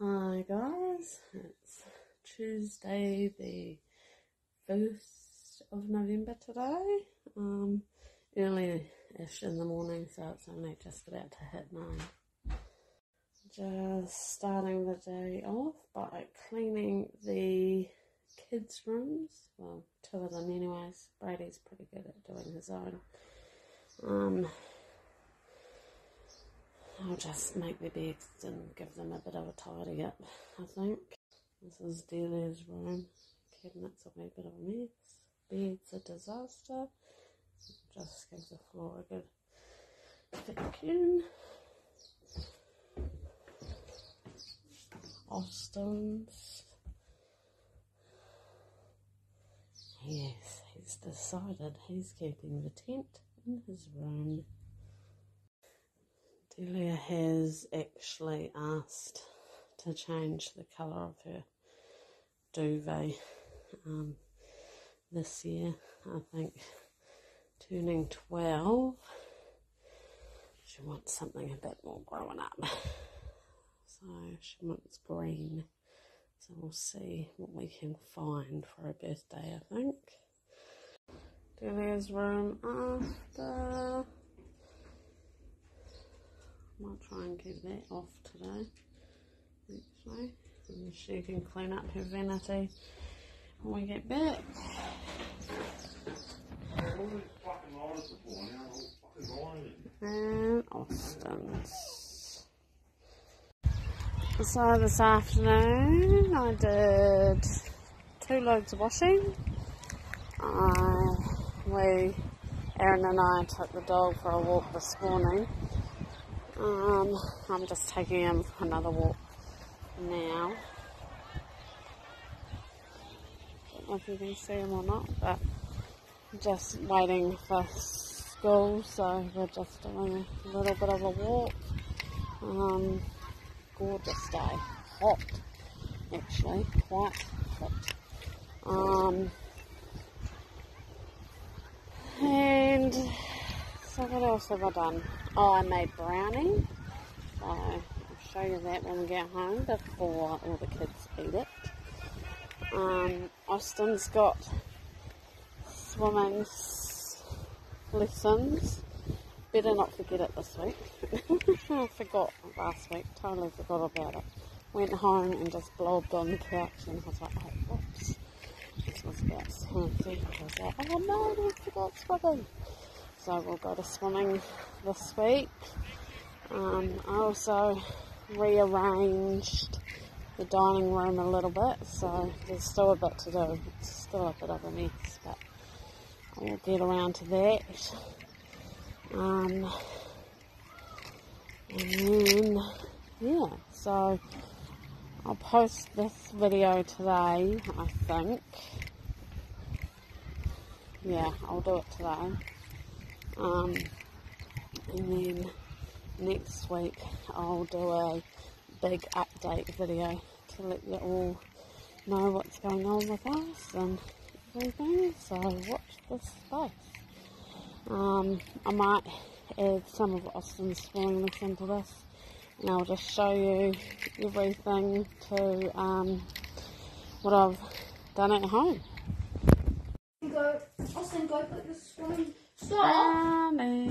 Hi guys, it's Tuesday the 1st of November today, um, early-ish in the morning so it's only just about to hit 9. Just starting the day off by cleaning the kids' rooms, well two of them anyways, Brady's pretty good at doing his own. Um, I'll just make the beds and give them a bit of a tidy up, I think. This is Delia's room. Cabinets be a bit of a mess. Bed's a disaster. Just give the floor a good vacuum. Austin's. Yes, he's decided he's keeping the tent in his room. Delia has actually asked to change the colour of her duvet um, this year. I think turning 12, she wants something a bit more growing up. So she wants green. So we'll see what we can find for her birthday, I think. Delia's room after. Might try and keep that off today, actually. And she can clean up her vanity when we get back. And Austin's. So this afternoon I did two loads of washing. I, we, Aaron and I took the dog for a walk this morning um, I'm just taking him for another walk now. Don't know if you can see him or not, but just waiting for school, so we're just doing a little bit of a walk. Um, gorgeous day, hot, actually, quite hot. Um, and so what else have I done? Oh, I made brownie. So I'll show you that when we get home before all the kids eat it. Um, Austin's got swimming lessons. Better not forget it this week. I forgot last week, totally forgot about it. Went home and just blobbed on the couch and I was like, oh, whoops. This was about swimming. I was like, oh no, I forgot swimming. So we'll go to swimming this week. Um, I also rearranged the dining room a little bit, so there's still a bit to do. It's still a bit of a mess, but I will get around to that. Um, and then, yeah, so I'll post this video today, I think. Yeah, I'll do it today. Um, and then next week I'll do a big update video to let you all know what's going on with us and everything. So watch this space. Um, I might add some of Austin's swimming lesson to this and I'll just show you everything to um, what I've done at home. Go, Austin, go put the swimming 草莓